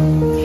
嗯。